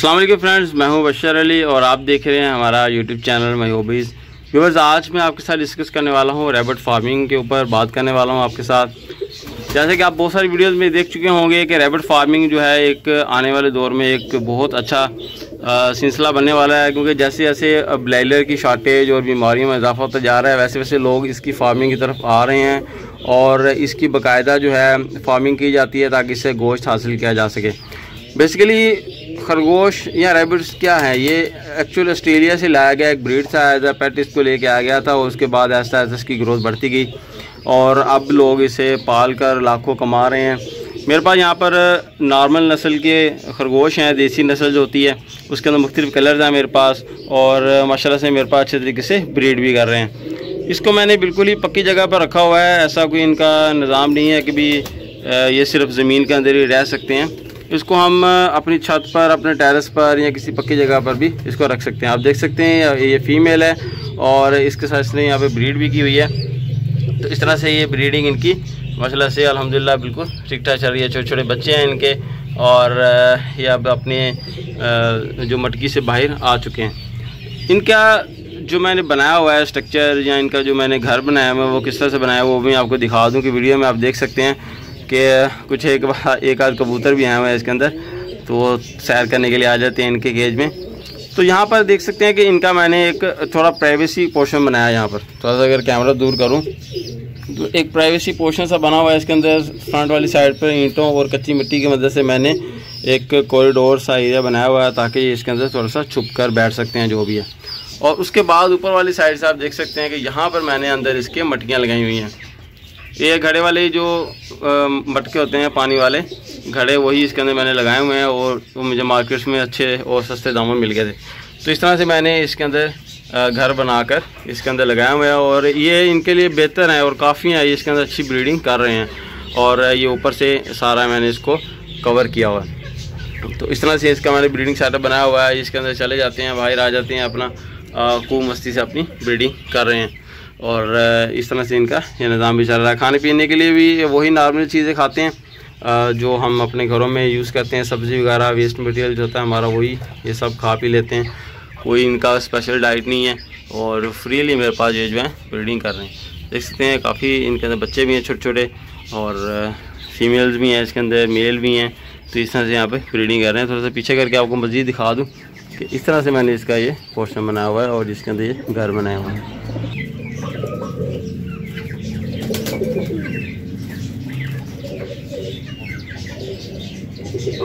अस्सलाम वालेकुम फ्रेंड्स, मैं हूँ बशर अली और आप देख रहे हैं हमारा YouTube channel my hobbies viewers आज मैं आपके साथ डिस्कस करने वाला हूँ रैबिट फ़ार्मिंग के ऊपर बात करने वाला हूँ आपके साथ। जैसे कि आप बहुत सारी वीडियोस में देख चुके होंगे कि रैबिट फ़ार्मिंग जो है एक आने वाले दौर में एक बहुत अच्छा सिलसिला बनने वाला है, क्योंकि जैसे जैसे ब्लाइलर की शार्टेज और बीमारियों में इजाफा होता जा रहा है, वैसे वैसे लोग इसकी फ़ार्मिंग की तरफ़ आ रहे हैं और इसकी बाकायदा जो है फ़ार्मिंग की जाती है ताकि इससे गोश्त हासिल किया जा सके। बेसिकली खरगोश या रेबिट्स क्या है? ये एक्चुअल ऑस्ट्रेलिया से लाया गया एक ब्रीड था एज अ पेट इसको लेके आ गया था, उसके बाद ऐसा ऐसा इसकी ग्रोथ बढ़ती गई। और अब लोग इसे पाल कर लाखों कमा रहे हैं। मेरे पास यहाँ पर नॉर्मल नस्ल के खरगोश हैं, देसी नस्ल जो होती है, उसके अंदर मुख्तलिफ़ कलर्स हैं मेरे पास, और माशाल्लाह से मेरे पास अच्छे तरीके से ब्रीड भी कर रहे हैं। इसको मैंने बिल्कुल ही पक्की जगह पर रखा हुआ है, ऐसा कोई इनका निज़ाम नहीं है कि भी ये सिर्फ़ ज़मीन के अंदर ही रह सकते हैं। इसको हम अपनी छत पर, अपने टेरेस पर या किसी पक्की जगह पर भी इसको रख सकते हैं। आप देख सकते हैं ये फ़ीमेल है और इसके साथ इसने यहाँ पे ब्रीड भी की हुई है। तो इस तरह से ये ब्रीडिंग इनकी मसला से अल्हम्दुलिल्लाह बिल्कुल ठीक ठाक चल रही है। छोटे छोटे बच्चे हैं इनके और ये अब अपने जो मटकी से बाहर आ चुके हैं। इनका जो मैंने बनाया हुआ है स्ट्रक्चर या इनका जो मैंने घर बनाया हुआ है, वो किस तरह से बनाया वो भी आपको दिखा दूँ कि वीडियो में आप देख सकते हैं। कि कुछ एक एक आध कबूतर भी आए हुए हैं इसके अंदर तो वो सैर करने के लिए आ जाते हैं इनके गेज में। तो यहाँ पर देख सकते हैं कि इनका मैंने एक थोड़ा प्राइवेसी पोर्शन बनाया यहाँ पर। थोड़ा सा अगर कैमरा दूर करूँ तो एक प्राइवेसी पोर्शन सा बना हुआ है इसके अंदर फ्रंट वाली साइड पर ईंटों और कच्ची मिट्टी की मदद से मैंने एक कॉरिडोर सा एरिया बनाया हुआ है ताकि इसके अंदर थोड़ा सा छुप कर बैठ सकते हैं जो भी है। और उसके बाद ऊपर वाली साइड से आप देख सकते हैं कि यहाँ पर मैंने अंदर इसके मटकियाँ लगाई हुई हैं। ये घड़े वाले जो मटके होते हैं पानी वाले, घड़े वही इसके अंदर मैंने लगाए हुए हैं और वो मुझे मार्केट्स में अच्छे और सस्ते दामों में मिल गए थे। तो इस तरह से मैंने इसके अंदर घर बनाकर इसके अंदर लगाए हुए हैं और ये इनके लिए बेहतर है और काफ़ी है इसके अंदर अच्छी ब्रीडिंग कर रहे हैं और ये ऊपर से सारा मैंने इसको कवर किया हुआ है। तो इस तरह से इसका मैंने ब्रीडिंग सेटअप बनाया हुआ है, इसके अंदर चले जाते हैं, बाहर आ जाते हैं अपना खूब मस्ती से अपनी ब्रीडिंग कर रहे हैं। और इस तरह से इनका ये निज़ाम भी चल रहा है। खाने पीने के लिए भी वही नॉर्मल चीज़ें खाते हैं जो हम अपने घरों में यूज़ करते हैं, सब्ज़ी वगैरह, वेस्ट मटेरियल जो होता है हमारा वही ये सब खा पी लेते हैं। कोई इनका स्पेशल डाइट नहीं है और फ्रीली मेरे पास ये जो है ब्रीडिंग कर रहे हैं। देख सकते हैं, काफ़ी इनके अंदर बच्चे भी हैं छोटे छोटे और फीमेल्स भी हैं, इसके अंदर मेल भी हैं। तो इस तरह से यहाँ पे ब्रीडिंग कर रहे हैं। थोड़ा सा पीछे करके आपको मज़ीद दिखा दूँ कि इस तरह से मैंने इसका ये पोर्शन बनाया हुआ है और जिसके अंदर ये घर बनाया हुआ है। c'est ça.